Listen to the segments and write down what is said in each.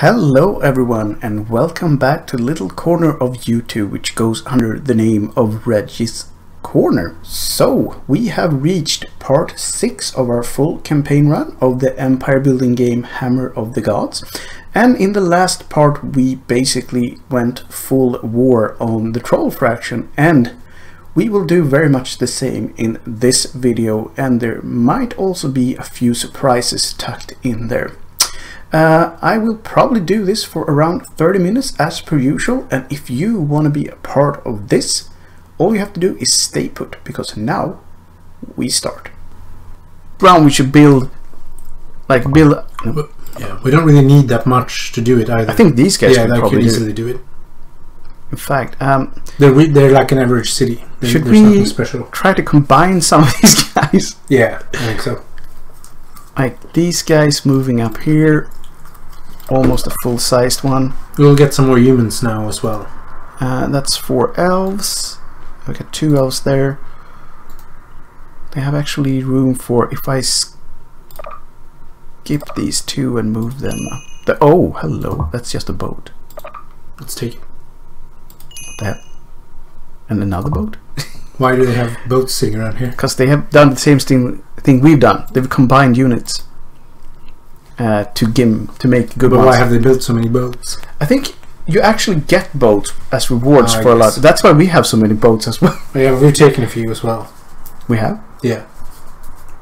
Hello everyone and welcome back to little corner of YouTube which goes under the name of Reggiez Corner. So we have reached part 6 of our full campaign run of the empire building game Hammer of the Gods and in the last part we basically went full war on the troll fraction and we will do very much the same in this video and there might also be a few surprises tucked in there. Uh, I will probably do this for around 30 minutes as per usual and if you want to be a part of this all you have to do is stay put because now we start. Brown we should build like build But, yeah, we don't really need that much to do it either. I think these guys yeah, could they probably could do easily it. do it. In fact, um, They're they're like an average city. There- Should we- special? try to combine some of these guys. Yeah, I think so. Like these guys moving up here. Almost a full-sized one. We'll get some more humans now as well. Uh, that's four elves. We got two elves there. They have actually room for if I skip these two and move them. The, oh, hello. That's just a boat. Let's take it. That and another boat Why do they have boats sitting around here? because they have done the same thing thing we've done. They've combined units uh, to gim to make good But ones. why have they built so many boats? I think you actually get boats as rewards I for a lot. That's why we have so many boats as well. Oh, yeah, we've taken a few as well. We have Yeah,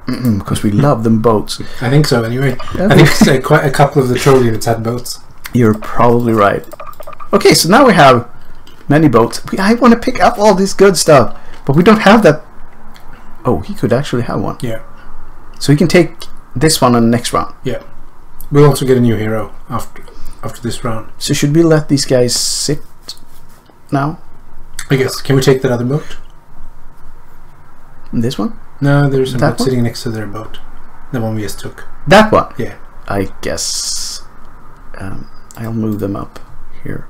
because we love them boats. I think so. Anyway, I think uh, quite a couple of the troll units had boats. You're probably right. Okay, so now we have many boats. We, I want to pick up all this good stuff, but we don't have that. Oh, he could actually have one. Yeah, So he can take this one on the next round. yeah. We'll also get a new hero after after this round. So should we let these guys sit now? I guess. Can we take that other boat? This one? No, there's a That boat one? sitting next to their boat. The one we just took. That one? Yeah. I guess. Um, I'll move them up here.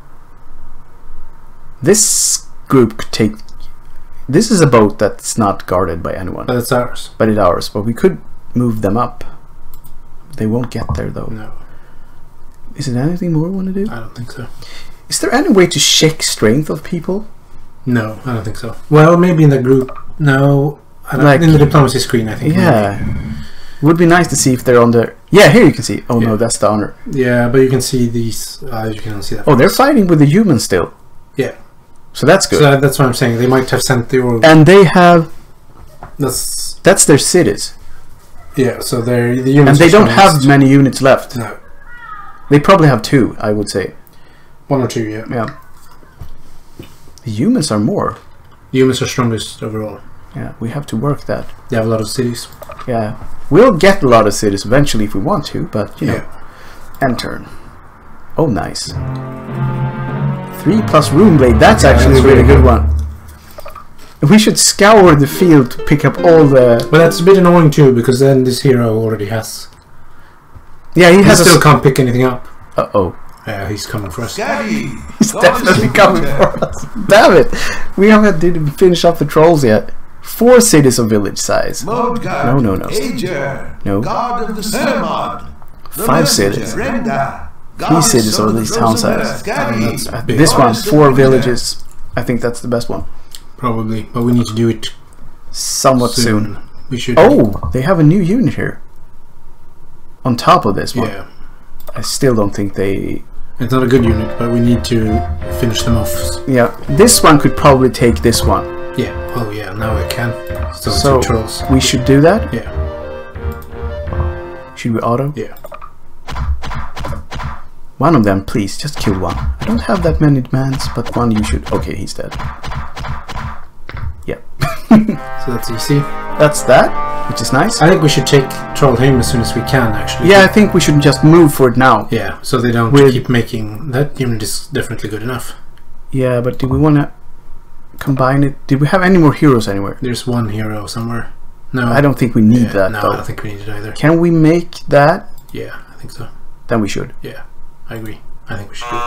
This group could take. This is a boat that's not guarded by anyone, But that's ours. but it's ours. But we could move them up. They won't get there though. No, Is there anything more we want to do? I don't think so. Is there any way to shake strength of people? No, I don't think so. Well, maybe in the group. No, I don't, Like- in the diplomacy screen, I think. Yeah. Would be nice to see if they're on the. Yeah, here you can see. Oh no, that's the honor. Yeah, but you can see these. Uh, you can see that. Oh, they're fighting with the humans still. Yeah. So that's good. So that's what I'm saying. They might have sent the order. and they have. That's That's their cities. Yeah. So they're the humans. And they don't have strongest. many units left. No, They probably have two, I would say. one or two. Yeah, Yeah. The humans are more. the humans are strongest overall. Yeah, we have to work that. They have a lot of cities. Yeah. We'll get a lot of cities eventually if we want to, but you know. Yeah. End turn. Oh, nice. Three plus room blade. That's Yeah, actually that's a really really good one. We should scour the field to pick up all the. But that's a bit annoying too because then this hero already has. Yeah, he He has still a. can't pick anything up. Uh oh. Yeah, he's coming for us. Skadi! He's definitely coming for us. Damn it! We haven't didn't finish off the trolls yet. Four cities of village size. Modgard, No, no, no. Aegir, No. God of the Sermod, Five messenger, cities. Brenda, Three goddess cities of of these town frozen size. Skadi, That's Uh. This one, four winter. villages. I think that's the best one. Probably, but we need to do it Somewhat soon. We should. Oh, they have a new unit here. On top of this one. yeah. I still don't think they. It's not a good unit, but we need to finish them off. Yeah, this one could probably take this one. Yeah. Oh yeah. Now I can. So, So trolls. we should do that. Yeah. Should we auto? Yeah. One of them, please, just kill one. I don't have that many demands, but one you should. Okay, he's dead. So that's easy. That's that, which is nice. I think we should take Trollheim as soon as we can. Actually. Yeah, I think we should just move for it now. Yeah. So they don't With- keep making that unit is definitely good enough. Yeah, but do we want to combine it? Did we have any more heroes anywhere? There's one hero somewhere. No. I don't think we need yeah, that No, though. I don't think we need it either. Can we make that? Yeah, I think so. Then we should. Yeah, I agree. I think we should do it.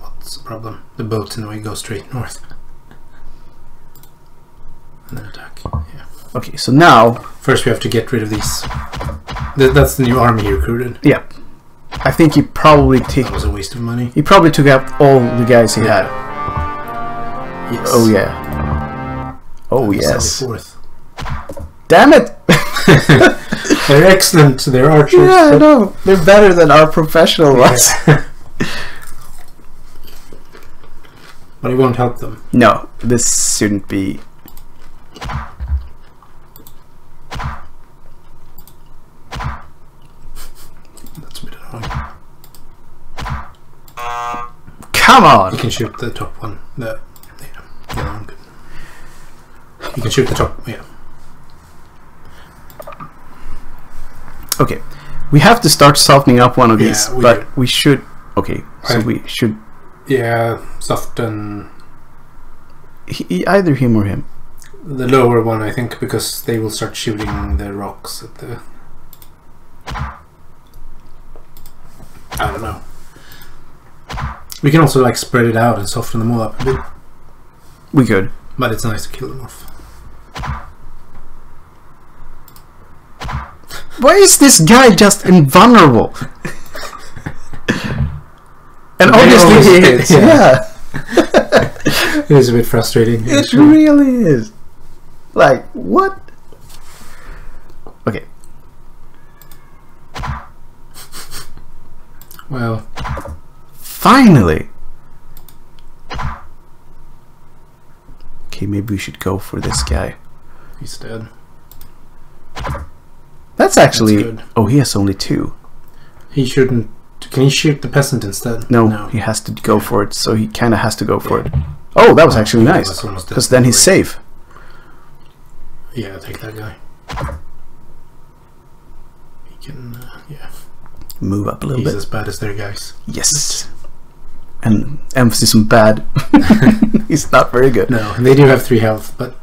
What's the problem? The boat's in the way. Go straight north. And then attack. Yeah. Okay, so now, First, we have to get rid of these. Th- that's the new army you recruited. yeah, I think he probably took That was a waste of money. he probably took out all the guys he had. Yes. Oh yeah. Oh yes. Fourth. Damn it! They're excellent. They're archers. yeah, I know. They're better than our professional ones. Yeah. but it won't help them. No, this shouldn't be. That's a bit annoying. Come You can shoot the top one. The yeah, other one. Good. You can shoot the top. Yeah. Okay, we have to start softening up one of Yeah, these, we but do. we should. Okay, so I- we should Yeah, soften he, either him or him. The lower one, I think, because they will start shooting the rocks at the. I don't know. We can also like spread it out and soften them all up a bit, We could. but it's nice to kill them off. Why is this guy just invulnerable? and obviously he is. yeah. Yeah, It is a bit frustrating. it really is. Like what? Okay, Well, finally. Okay, maybe we should go for this guy. he's dead. That's actually. good. oh, he has only two. He shouldn't. Can he shoot the peasant instead? No, no. he has to go for it, so he kind of has to go for it. Oh, that was actually nice. was almost dead. Because then he's safe. Yeah, take that guy. He can. Uh, yeah, Move up a little he's bit. He's as bad as their guys. Yes. And emphasis on bad. he's not very good. No, and they do have three health, but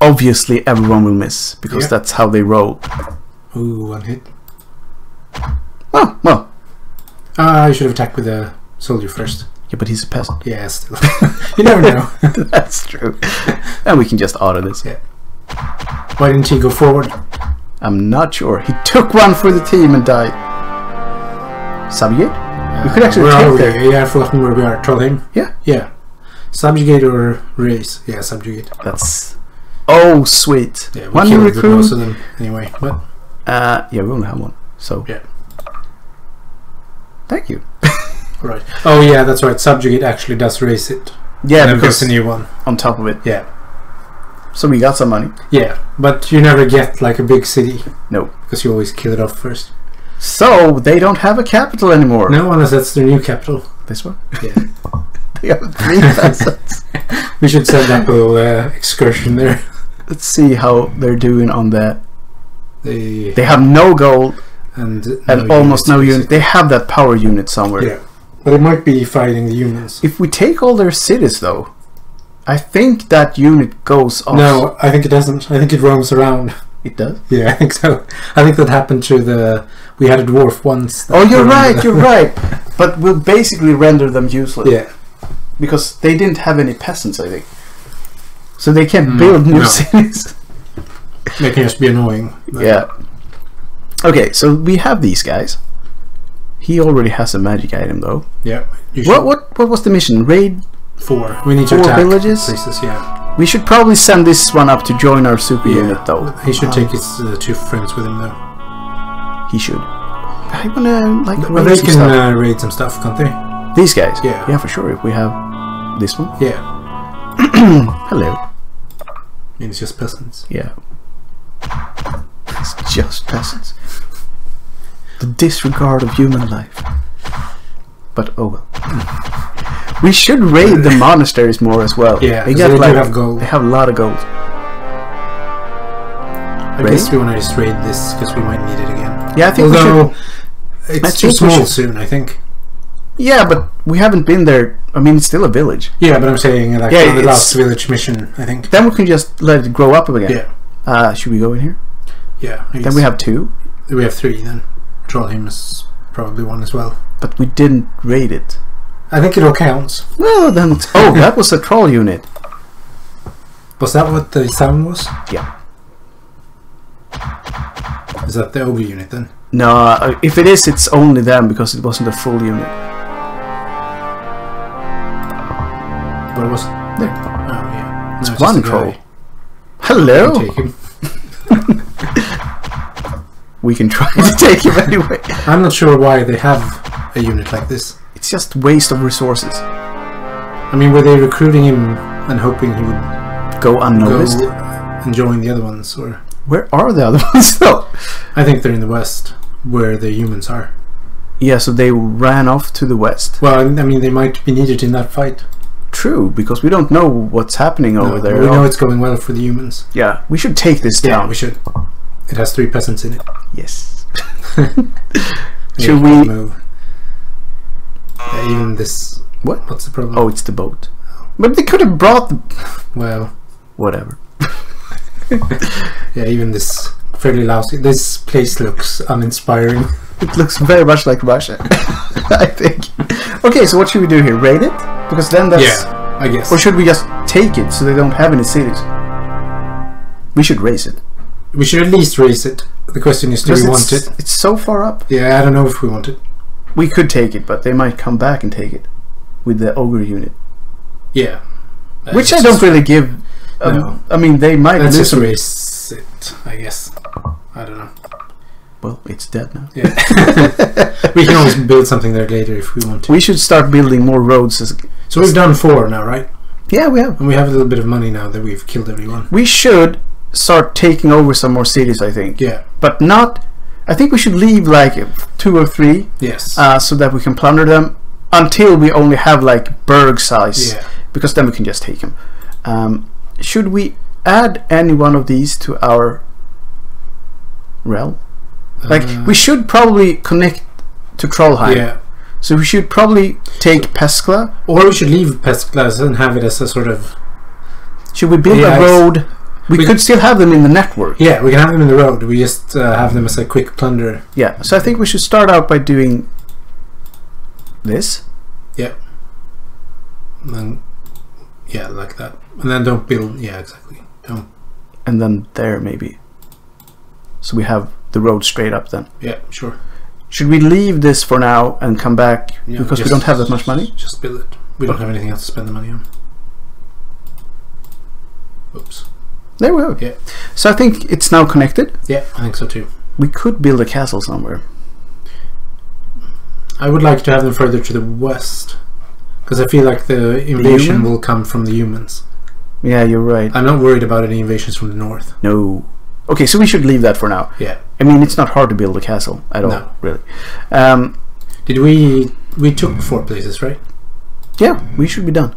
Obviously, everyone will miss because Yeah. that's how they roll. ooh, one hit. Oh, well. Ah, I should have attacked with the soldier first. Yeah, but he's a peasant. Yeah, still. you never know. that's true. And we can just auto this. Yeah. Why didn't he go forward? I'm not sure. He took one for the team and died. Subjugate? We could actually where are take we? that. Yeah, I've forgotten where we are. Trollheim? Yeah. Yeah. Subjugate or raise? Yeah, subjugate. That's. Oh, sweet. Yeah, we one killed recruit. most of them anyway. But Uh, yeah, we only have one. So. Yeah. Thank you. Right. Oh yeah, that's right. Subjugate actually does raise it. Yeah, and because a new one. on top of it. Yeah. So we got some money. Yeah, but you never get like a big city No. because you always kill it off first. So they don't have a capital anymore. No, unless that's their new capital. This one? Yeah. They have three peasants. we should send that little uh, excursion there. Let's see how they're doing on that. They They have no gold and and no almost units, no unit. They have that power unit somewhere. Yeah, but it might be fighting the humans. If we take all their cities, though, I think that unit goes off. No, I think it doesn't. I think it roams around. it does. Yeah, I think so. I think that happened to the. We had a dwarf once. Oh, you're right. the- You're right. But we'll basically render them useless. Yeah, because they didn't have any peasants, I think. So they can't Mm, build new no. cities. they can just be annoying. but- yeah. Okay, so we have these guys. He already has a magic item, though. yeah. What what what was the mission? Raid. Four. We need to Four attack villages? places. Yeah. We should probably send this one up to join our super yeah. unit, though. He should Um, take his uh, two friends with him though. He should. I wanna like But they some can stuff. uh, raid some stuff, can't they? These guys. Yeah. Yeah, for sure. If we have this one. Yeah. Hello. It's just peasants. Yeah. It's just peasants. The disregard of human life. But oh well. We should raid the monasteries more as well. Yeah, they, get they like have gold. they have a lot of gold. I guess we want to just raid this because we might need it again. Yeah, I think we Although I it's think too small should- soon, I think. Yeah, but we haven't been there. I mean, it's still a village. Yeah, but I'm saying like Yeah, the last village mission, I think. Then we can just let it grow up again. Yeah, Uh, should we go in here? yeah. I Then we have two, we have three then. Trollheim is probably one as well. but we didn't raid it. I think it all counts. Well, then. Oh, that was a troll unit. Was that what the sound was? Yeah. Is that the ogre unit then? No, uh, if it is, it's only them because it wasn't a full unit. Where was it? There. Oh yeah. It's No, one just a troll. Hello. We can try to take him anyway. I'm not sure why they have a unit like this. It's just waste of resources. I mean, were they recruiting him and hoping he would Go unnoticed. go and join the other ones, or Where are the other ones though? I think they're in the west, where the humans are. Yeah, so they ran off to the west. Well, I mean, they might be needed in that fight. True, because we don't know what's happening over there. We know it's going well for the humans. Yeah, we should take this Yeah, town. we should. It has three peasants in it. Yes. Should we move? Yeah, even this. What? What's the problem? Oh, it's the boat. But they could have brought the... well, Whatever. yeah, even this fairly lousy. This place looks uninspiring. It looks very much like Russia. I think. Okay, so what should we do here? Raid it? Because then that's... yeah, I guess. Or should we just take it so they don't have any cities? We should raise it. We should at least raise it. The question is, do we want it? it's so far up. Yeah, I don't know if we want it. We could take it, but they might come back and take it with the ogre unit, Yeah. Which I don't really give. Um, No. I mean, they might Let's just raise it, I guess. I don't know. Well, it's dead now. Yeah. we can always build something there later if we want to. We should start building more roads. As, So we've done four now, right? yeah, we have. And we have a little bit of money now that we've killed everyone. We should start taking over some more cities. I think, Yeah. but not. I think we should leave like two or three, Yes. uh, so that we can plunder them until we only have like burg size. yeah. because then we can just take them. Um, should we add any one of these to our realm? Like Uh, we should probably connect to Trollheim. Yeah. So we should probably take Peskla. Or we should leave Pestglas and have it as a sort of. Should we build Yeah, a road? We, we- could still have them in the network. Yeah, we can have them in the road. We just uh, have them as a quick plunder. Yeah. So I think we should start out by doing this. And then, yeah, like that. And then don't build. Yeah, exactly. Don't. and then there maybe. So we have the road straight up then. Yeah, sure. Should we leave this for now and come back Yeah, because we don't have that much money? Just build it. We don't have anything else to spend the money on. Oops. There we go. Yeah. So I think it's now connected. Yeah, I think so too. We could build a castle somewhere. I would like to have them further to the west. Because I feel like the invasion human? will come from the humans. Yeah, you're right. I'm not worried about any invasions from the north. No. Okay, so we should leave that for now. Yeah. I mean, it's not hard to build a castle at all, No. really. Um, Did we... We took four places, right? yeah, we should be done.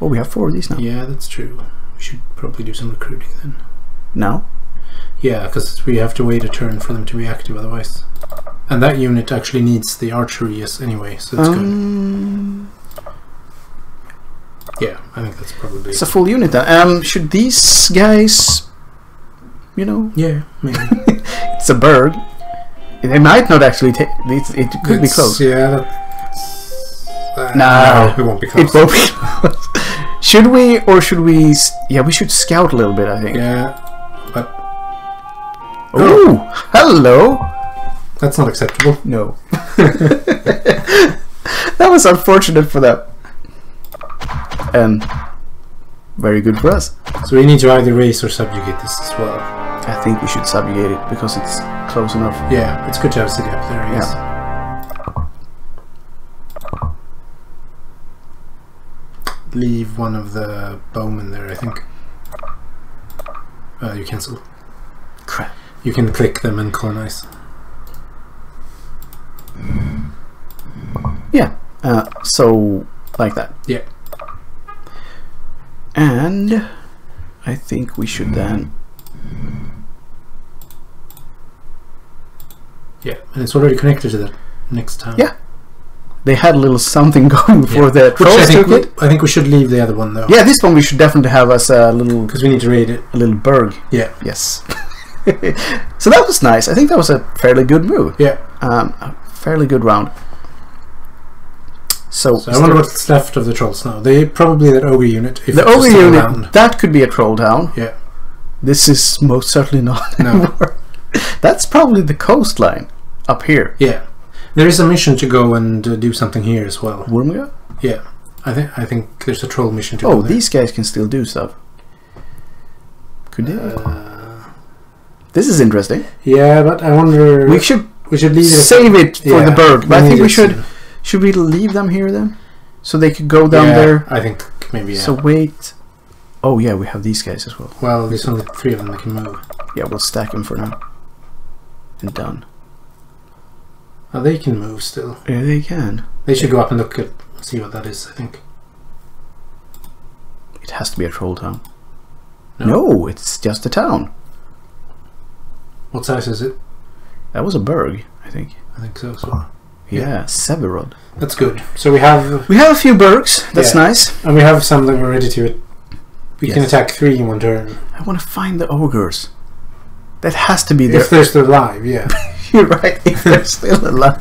Oh, we have four of these now. Yeah, that's true. We should probably do some recruiting then. Now? Yeah, because we have to wait a turn for them to be active otherwise. And that unit actually needs the archery yes, anyway, so it's good. Um, Yeah, I think that's probably... it's a full unit then. Um, should these guys, you know, yeah, maybe. it's a bird. They might not actually take. It, it could be close. Yeah. Uh, No, it won't be close. It won't be close. Should we, or should we? Yeah, we should scout a little bit. I think. Yeah, but Oh, hello. that's not acceptable. No. that was unfortunate for them. And very good for us. So we need to either raise or subjugate this as well. I think we should subjugate it because it's close enough. Yeah, it's good to have a city up there, I Yeah. Leave one of the bowmen there, I think. Uh, you cancel. Crap. You can click them and colonize. Yeah. Uh, so like that. Yeah. And I think we should then. Yeah, and it's already connected to the next town. Yeah. They had a little something going before Yeah. the Which I trolls think, took we, it. I think we should leave the other one though. Yeah, this one we should definitely have as a little Because we need to raid it. a little berg. Yeah. Yes. so that was nice. I think that was a fairly good move. Yeah. Um, a fairly good round. So, So I wonder what's left of the trolls now. They probably that ogre unit. If the ogre unit around. that could be a troll down. Yeah. This is most certainly not No. That's probably the coastline up here. Yeah. There is a mission to go and uh, do something here as well. Wormga? Yeah. I think I think there's a troll mission to Oh, go there. these guys can still do stuff. Could they? Uh, this is interesting. yeah, but I wonder. We should we should leave save it for Yeah, the bird. But I think we should. soon. Should we leave them here then? So they could go down Yeah, there. I think maybe. Yeah. So wait. Oh yeah, we have these guys as well. well, there's only three of them that can move. Yeah, we'll stack them for now. And done. Oh, they can move still. Yeah, they can. They should go up and look at see what that is. I think. It has to be a troll town. No. No, it's just a town. What size is it? That was a burg, I think. I think so as well. Yeah, Severod. That's good. So we have We have a few burgs. That's Yeah. nice. and we have some that we're ready to. We can attack three in one turn I want to find the ogres. That has to be there. if they're still alive. Yeah, You're right. If they're still alive.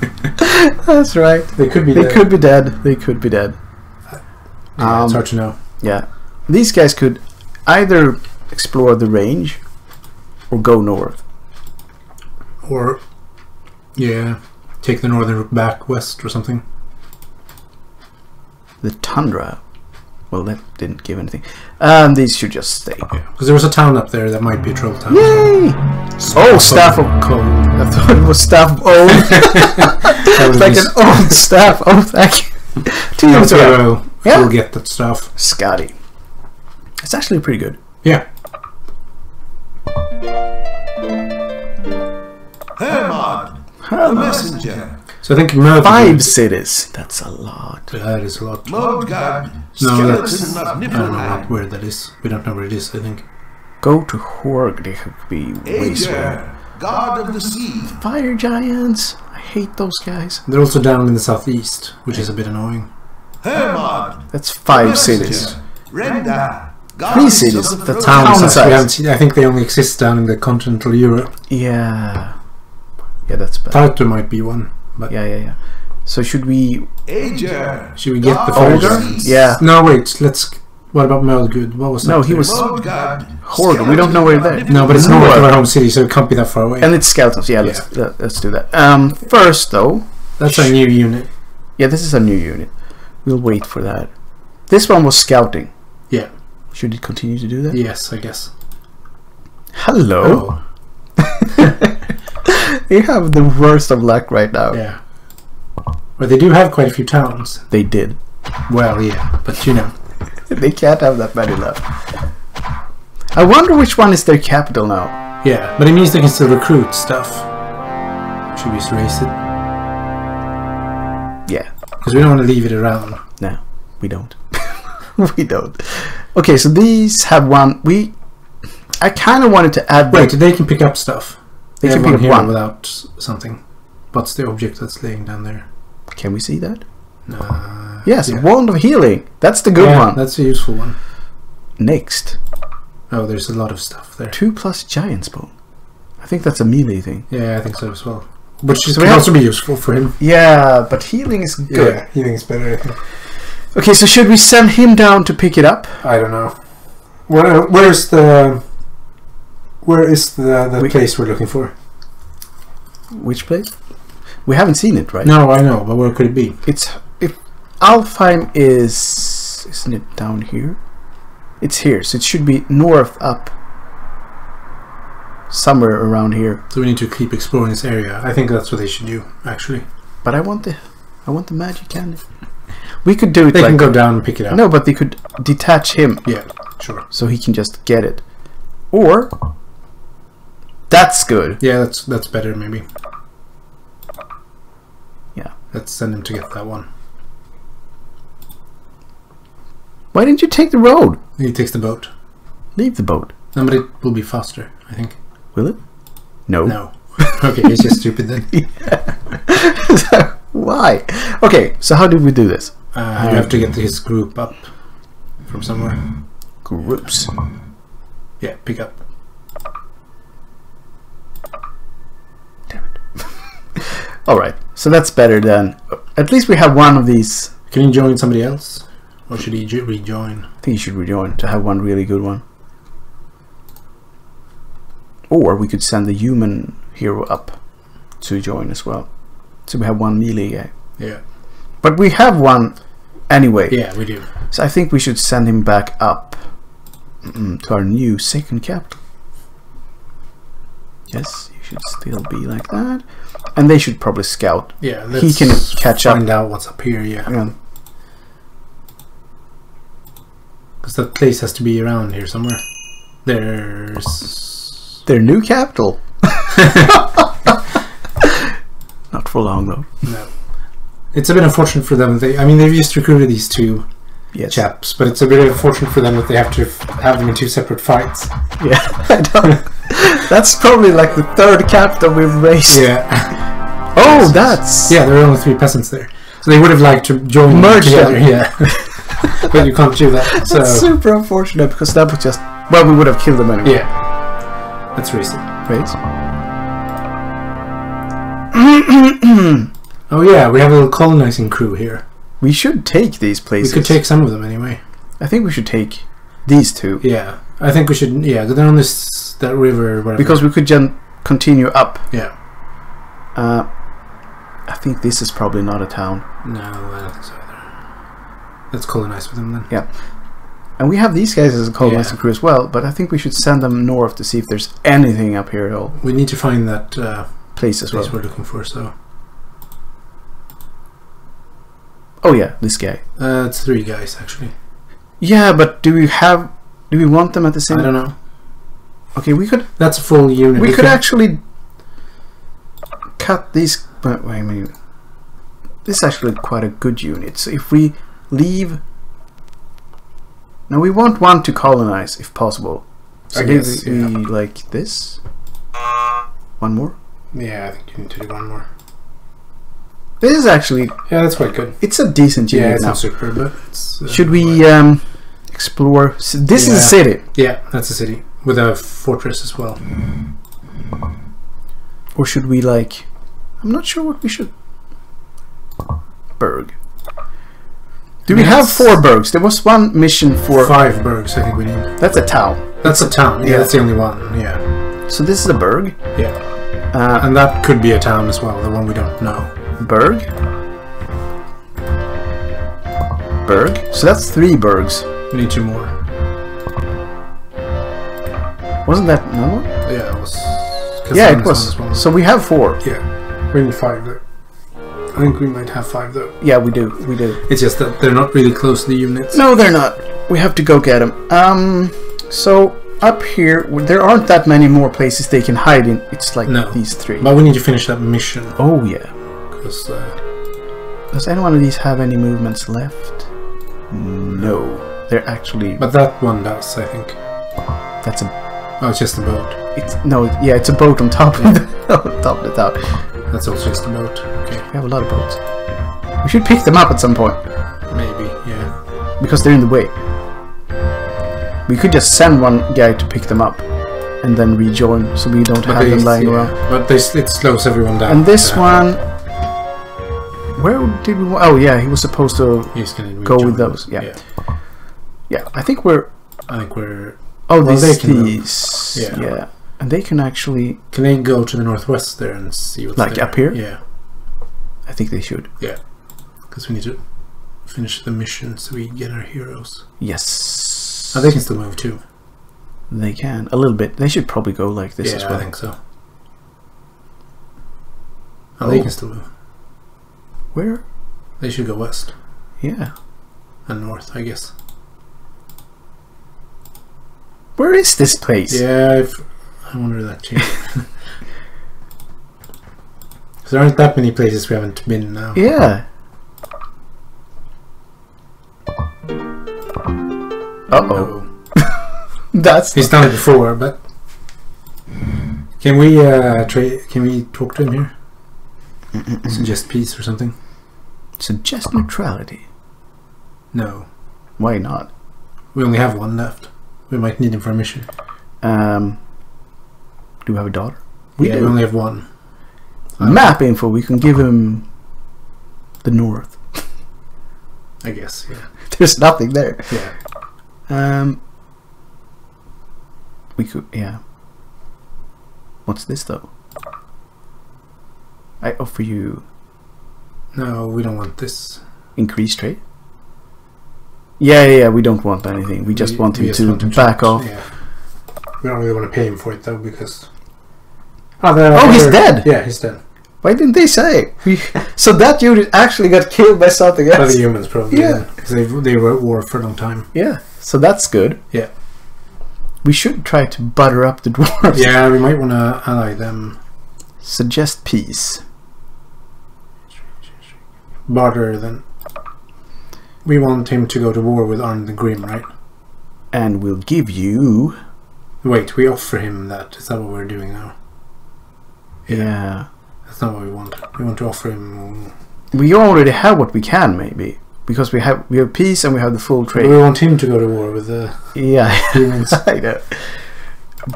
That's right. they could be. They there. could be dead. They could be dead. Yeah, it's Um, hard to know. Yeah. These guys could either explore the range or go north. Or, yeah, take the northern route back west or something. The tundra. Well, that didn't give anything. Um, these should just stay. Yeah, because there was a town up there that might be a troll town. Yay! Oh, staff of cold. I thought it was staff of old. That was like an old staff. Oh, thank you. To you, Not sir. to Yeah. forget that stuff. Scotty. It's actually pretty good. Yeah, Hermod, the messenger. So I think Murder. Five cities. That's a lot. That is a lot. Lodgard, No, that's. I don't know what, where that is. We don't know where it is. I think. Go to Horg. They could be way sweet. Aegir, god of the sea. Fire giants. I hate those guys. They're also down in the southeast, which is a bit annoying. Hermod, That's five cities. Renda, Three cities, the, the town Town size. size. We haven't seen, I think they only exist down in the continental Europe. Yeah. Yeah, that's bad. Tartu might be one, but Yeah, yeah, yeah. So should we? Aegir, should we get the god the giants? sea. Yeah. No, wait. Let's. What about Meldgood? What was that? No, he there? was- Lodgard, Horg, we don't know where skeleton they're- of No, but it's North. north of our home city, so it can't be that far away. And it's skeletons. Yeah, let's let, let's do that. Um, first though, That's a new unit. yeah, this is a new unit. We'll wait for that. This one was scouting. Yeah. Should it continue to do that? Yes, I guess. Hello. You have the worst of luck right now. Yeah. But they do have quite a few towns. They did. Well, yeah, but you know. They can't have that many left. I wonder which one is their capital now. Yeah, but it means they can still recruit stuff. Should we just raise it? Yeah. Because we don't want to leave it around. No, we don't. we don't. Okay, so these have one. We. I kind of wanted to add. Wait, they can pick up stuff. They can here one. without something. What's the object that's laying down there? Can we see that? Uh, Yes, yeah. wand of healing. That's the good Yeah, one. That's a useful one. Next, Oh, there's a lot of stuff there. two plus giant's bone. I think that's a melee thing. Yeah, I think so as well. Which So can we also be useful for him. Yeah, but healing is good. Yeah, he thinks better. I think. Okay, so should we send him down to pick it up? I don't know. Where where's the where is the the We- place we're looking for? Which place? We haven't seen it, right? No, I know, but where could it be? It's if Alfheim is isn't it down here? It's here, so it should be north up. Somewhere around here. So we need to keep exploring this area. I think that's what they should do. Actually, But I want the I want the magic candy. We could do it they like can go down and pick it up. No, but they could detach him Yeah, sure. so he can just get it. Or that's good. Yeah, that's that's better maybe. Yeah. Let's send him to get that one. Why didn't you take the road? He takes the boat. Leave the boat. No, but it will be faster. I think. Will it? No. No. okay, he's just stupid then. Why? Okay, so how did we do this? Uh, you have to get his group up from somewhere. Groups. Yeah, pick up. Alright, so that's better than. At least we have one of these. Can you join somebody else, or should he rejoin? I think he should rejoin to have one really good one. Or we could send the human hero up to join as well. So we have one melee guy. Yeah. But we have one anyway. Yeah, we do. So I think we should send him back up to our new second capital. Yes, you should still be like that. And they should probably scout. Yeah, He can catch up. find out what's up here, yeah. Yeah. Because that place has to be around here somewhere. There's... Their new capital. Not for long though. No. It's a bit unfortunate for them. They, I mean, they've just recruited these two Yes. chaps, but it's a bit unfortunate for them that they have to have them in two separate fights. Yeah. I know. That's probably like the third capital we've raised. Yeah. Oh, that's yeah, there are only three peasants there. So they would have liked to join Merge together. them. Yeah. but you can't do that. So, That's super unfortunate because that would just well, we would have killed them anyway. yeah. That's reason. Right? Oh, yeah, we have a little colonizing crew here. We should take these places. We could take some of them anyway. I think we should take these two Yeah. I think we should, yeah, go down this, that river, whatever. because we could then continue up. Yeah. Uh, I think this is probably not a town, No, I don't think so either. Let's colonize with them then. Yeah. And we have these guys as a colonizing Yeah. crew as well. But I think we should send them north to see if there's anything up here at all. We need to find that uh, Place as place well. we're looking for, so. Oh yeah, this guy. Uh, it's three guys, actually. Yeah, but do we have? Do we want them at the same? I don't know. Okay, we could That's a full unit. we could actually cut these. But wait a minute. This is actually quite a good unit. So if we leave. Now we want one to colonize if possible. So I guess, we yeah. like this. One more. Yeah, I think you need to do one more. This is actually Yeah, that's quite good. it's a decent Yeah, unit it's now. not super, but it's. Uh, Should we um, explore? s- This is a city, Yeah, that's a city with a fortress as well. or should we like? I'm not sure what we should. Berg. Do we have four bergs? There was one mission for. Five bergs, I think we need. That's a town. That's a town. Yeah, Yeah. that's the only one. Yeah, So this is a berg. yeah, Uh, and that could be a town as well. The one we don't know. berg. Berg. So that's three bergs. We need two more. Wasn't that another one? Yeah, it was. Yeah, it was. one. So we have four. yeah, we need five though. I think we might have five though. Yeah, we do. We do. It's just that they're not really close to the units. No, they're not. We have to go get them. Um, so up here, there aren't that many more places they can hide in. It's like No. these three. But we need to finish that mission Oh yeah. because uh, Does any one of these have any movements left? No. They're actually. but that one does. I think. That's a. Oh, it's just a boat. It's no. Yeah, it's a boat on top of the on top of the town. That's also just a boat. Okay, We have a lot of boats. We should pick them up at some point maybe. Yeah. because they're in the way. We could just send one guy to pick them up and then rejoin, so we don't But have them lying yeah, around. But they, it slows everyone down. And this one, where did we? Oh yeah, he was supposed to. Go with those, yeah. Yeah, I think we're. I think we're. Oh, Well, these. they can move. these Yeah. yeah. and they can actually. Can they go to the northwest there and see what's Like there? up here? Yeah, I think they should. Yeah, because we need to finish the mission so we get our heroes. Yes. Oh, they can still move too. They can a little bit. They should probably go like this yeah, as well. I think so. Oh, they Oh. can still move. Where? They should go west Yeah. and north, I guess. Where is this place? Yeah, I've, I wonder that too. there aren't that many places we haven't been now. Yeah. Uh oh. Oh. That's He's done it before, but can we uh, tra- Can we talk to him here? Suggest peace or something? suggest neutrality. No, Why not? we only have one left. We might need him for a mission. Um. Do we have a daughter? We yeah, do. we only have one. Map info. We can give him the north. I guess. Yeah. There's nothing there. Yeah. Um. We could. Yeah. What's this though? I offer you No, we don't want this. increased trade. Yeah, yeah, yeah, we don't want anything. We just want him just to want back off. Yeah. We don't really want to pay him for it though because. Oh, Oh, he's dead! Yeah, he's dead. Why didn't they say? so that unit actually got killed by something else. By the humans probably. Yeah. Because they they were at war for a long time. Yeah, so that's good. Yeah. We should try to butter up the dwarves. Yeah, we might want to ally them. Suggest peace. Barter then. We want him to go to war with Arn the Grim, right? And we'll give you. Wait, we offer him that. Is that what we're doing now? Yeah. That's not what we want. We want to offer him. We already have what we can, maybe. Because we have we have peace and we have the full trade. We want him to go to war with the Yeah. humans. I know.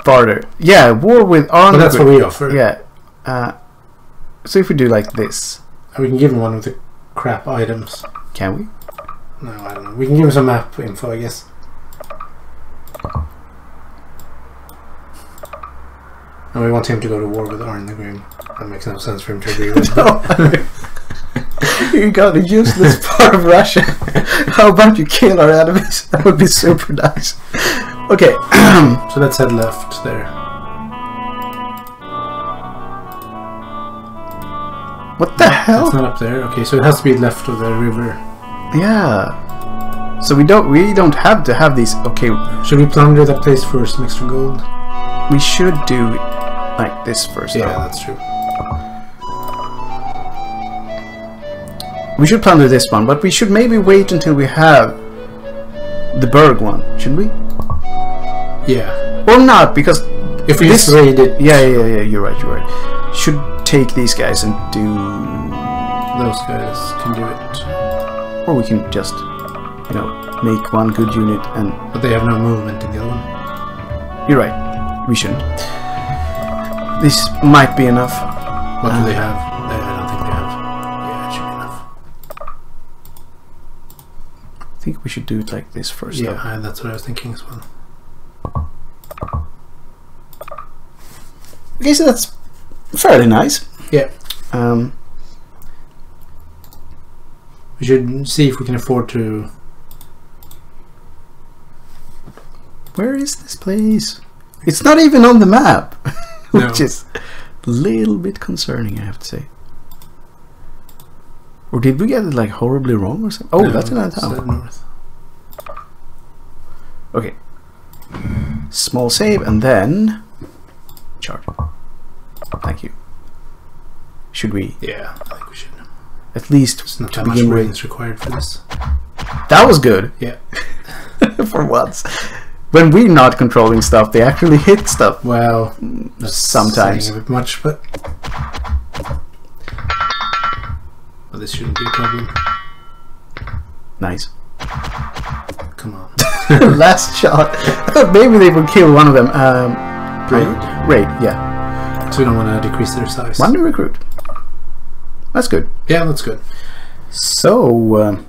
Barter. Yeah, war with but armed. that's what we offer. Yeah. Uh, so if we do like this, And we can give him one of the crap items. can we? No, I don't know. We can give him some map info, I guess. And we want him to go to war with Arn the Grim. That makes no sense for him to agree with. you got a useless part of Russia. How about you kill our enemies? That would be super nice. Okay. so let's head left there. what the hell? It's not up there. Okay, so it has to be left of the river. Yeah. So we don't we don't have to have these. Okay, Should we plunder that place first, some extra gold? we should do like this first. Yeah, though. that's true. We should plunder this one, but we should maybe wait until we have the Berg one, shouldn't we? Yeah. Or not, because If we This- raid it, yeah, yeah, yeah. You're right. You're right. Should take these guys and do, those guys can do it. Or we can just, you know, make one good unit and But they have no movement in the other one. You're right. We shouldn't. This might be enough. What Uh, do they have? I don't think they have. Yeah, it should be enough. I think we should do it like this first. Yeah. I, that's what I was thinking as well. Okay, so that's fairly nice. Yeah. Um, We should see if we can afford to. where is this place? It's not even on the map, No. which is a little bit concerning, I have to say. Or did we get it like horribly wrong or something? Oh, No, that's another town. north. Okay. Small save and then charge. Thank you. Should we Yeah, I think we should. At least There's not to that much with? required for this. That was good Yeah. for once. When we're not controlling stuff, they actually hit stuff. Well, Sometimes. a bit much, but. Well, this shouldn't be a problem. Nice. Come on. Last shot. Maybe they would kill one of them. Um, Raid. Raid, yeah. So we don't want to decrease their size. One new recruit. That's good. Yeah, that's good. So, um,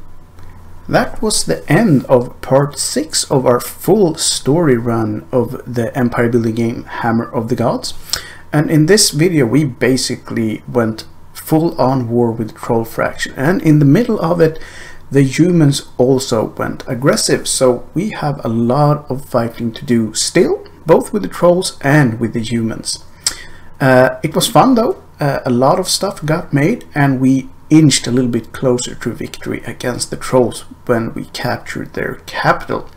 that was the end of part 6 of our full story run of the empire building game Hammer of the Gods. And in this video we basically went full on war with the Troll Fraction. And in the middle of it the humans also went aggressive. So we have a lot of fighting to do still, both with the trolls and with the humans. Uh, it was fun though uh, a lot of stuff got made and we inched a little bit closer to victory against the trolls when we captured their capital.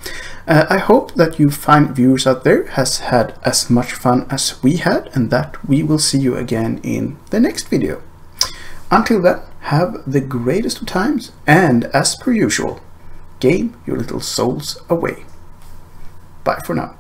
Uh, I hope that you fine viewers out there has had as much fun as we had and that we will see you again in the next video. Until then, have the greatest of times and as per usual, game your little souls away. Bye for now.